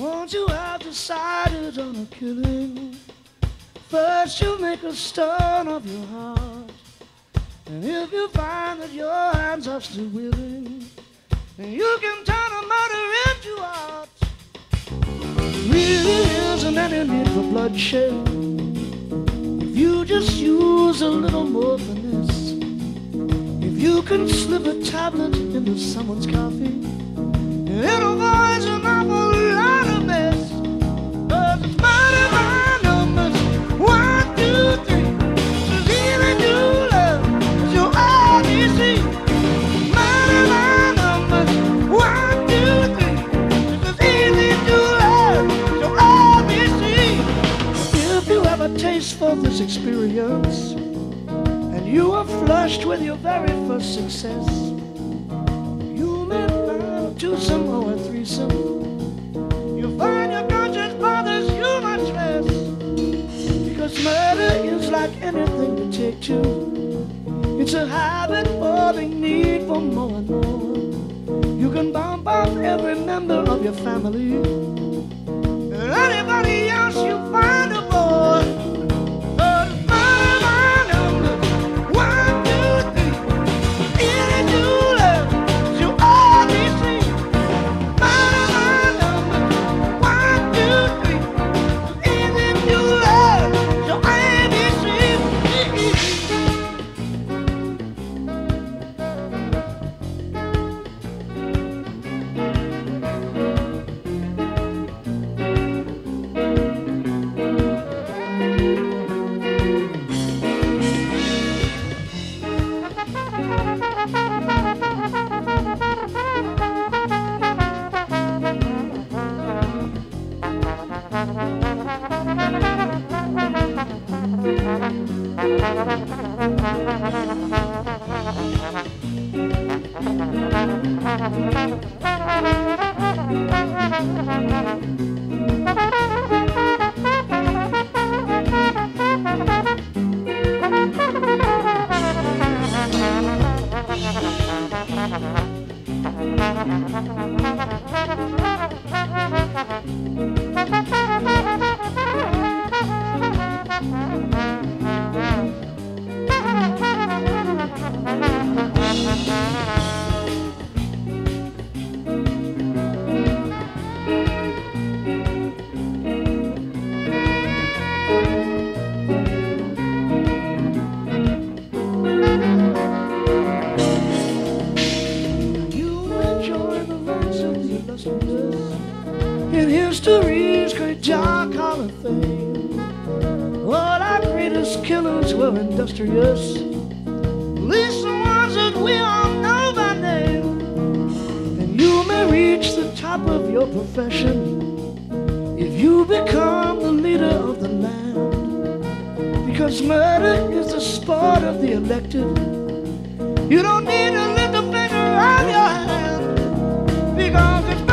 Once you have decided on a killing, first you make a stone of your heart. And if you find that your hands are still willing, then you can turn a murder into art. Really isn't any need for bloodshed. If you just use a little more finesse, if you can slip a tablet into someone's coffee, it'll avoid experience, and you are flushed with your very first success, you may find a twosome or a threesome. You'll find your conscience bothers you much less. Because murder is like anything to take to. It's a habit or a need for more and more. You can bomb off every member of your family. And anybody else you find You in history's great jock hall of fame. All our greatest killers were industrious, at least the ones that we all know by name. And you may reach the top of your profession if you become the leader of the land. Because murder is the sport of the elected. You don't need to lift a finger on your hand because it's